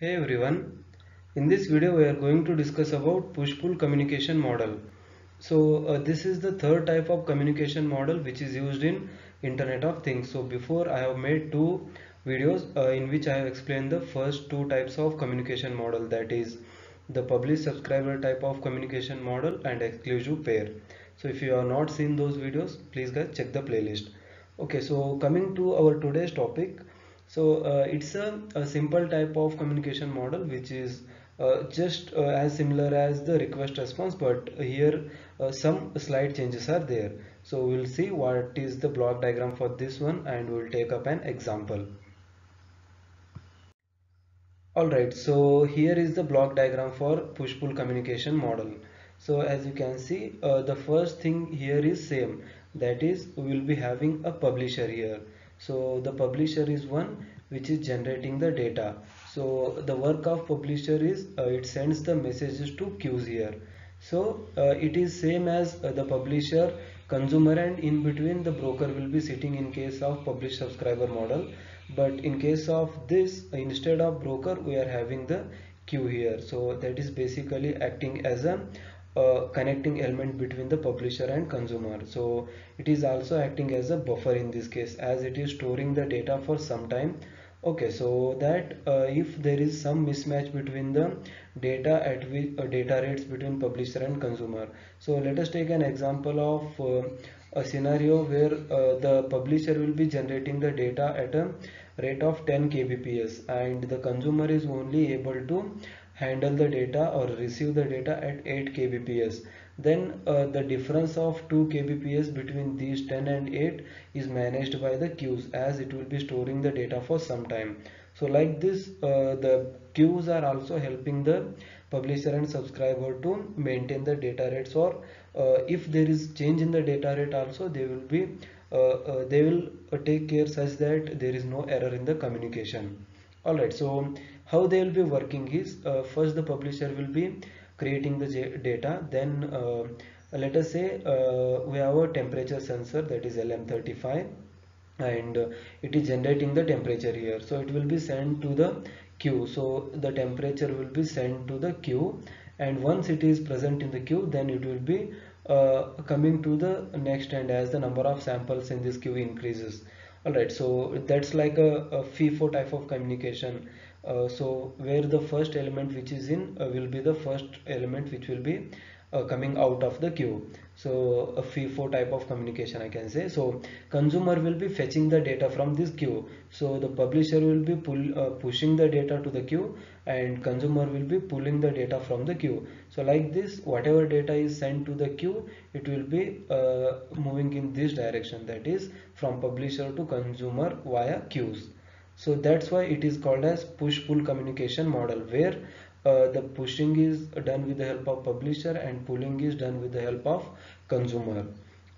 Hey everyone, in this video we are going to discuss about push-pull communication model. So uh, this is the third type of communication model which is used in Internet of Things. So before I have made two videos uh, in which I have explained the first two types of communication model that is the publish subscriber type of communication model and exclusive pair. So if you have not seen those videos please guys check the playlist. Okay so coming to our today's topic so uh, it's a, a, simple type of communication model which is uh, just uh, as similar as the request response but here some slight changes are there. So we'll see what is the block diagram for this one and we'll take up an example. Alright so here is the block diagram for push-pull communication model. So as you can see uh, the first thing here is same. That is we will be having a publisher here so the publisher is one which is generating the data. So the work of publisher is uh, it sends the messages to queues here. So uh, it is same as uh, the publisher consumer and in between the broker will be sitting in case of publish subscriber model. But in case of this instead of broker we are having the queue here. So that is basically acting as a connecting element between the publisher and consumer. So it is also acting as a buffer in this case as it is storing the data for some time. Okay so that uh, if there is some mismatch between the data at which uh, data rates between publisher and consumer. So let us take an example of uh, a scenario where uh, the publisher will be generating the data at a rate of 10 kbps and the consumer is only able to handle the data or receive the data at 8 kbps. Then uh, the difference of 2 kbps between these 10 and 8 is managed by the queues as it will be storing the data for some time. So like this uh, the queues are also helping the publisher and subscriber to maintain the data rates or uh, if there is change in the data rate also they will be uh, uh, they will uh, take care such that there is no error in the communication alright so how they will be working is uh, first the publisher will be creating the data then uh, let us say uh, we have a temperature sensor that is LM35 and uh, it is generating the temperature here. So it will be sent to the queue. So the temperature will be sent to the queue and once it is present in the queue then it will be uh, coming to the next end as the number of samples in this queue increases alright so that's like a, a FIFO type of communication. Uh, so where the first element which is in uh, will be the first element which will be uh, coming out of the queue. So a FIFO type of communication I can say. So consumer will be fetching the data from this queue. So the publisher will be pull, uh, pushing the data to the queue and consumer will be pulling the data from the queue. So like this whatever data is sent to the queue it will be uh, moving in this direction. That is from publisher to consumer via queues. So that's why it is called as push pull communication model where uh, the pushing is done with the help of publisher and pulling is done with the help of consumer.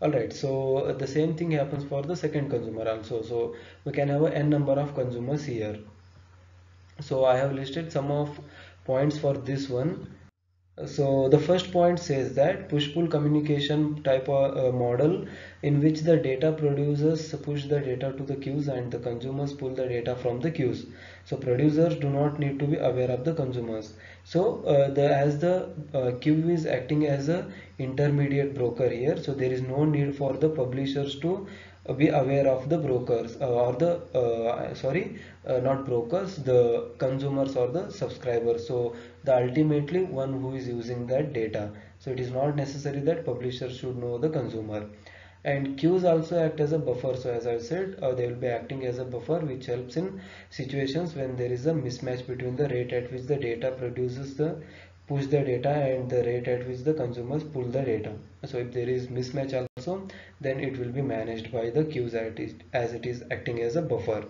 Alright so uh, the same thing happens for the second consumer also. So we can have a n number of consumers here. So I have listed some of points for this one. So the first point says that push-pull communication type of uh, model in which the data producers push the data to the queues and the consumers pull the data from the queues so producers do not need to be aware of the consumers. So uh, the as the uh, queue is acting as a intermediate broker here so there is no need for the publishers to be aware of the brokers uh, or the uh, sorry uh, not brokers the consumers or the subscribers. So the ultimately one who is using that data. So it is not necessary that publisher should know the consumer and queues also act as a buffer. So as I said uh, they will be acting as a buffer which helps in situations when there is a mismatch between the rate at which the data produces the push the data and the rate at which the consumers pull the data. So if there is mismatch also then it will be managed by the queues as it is acting as a buffer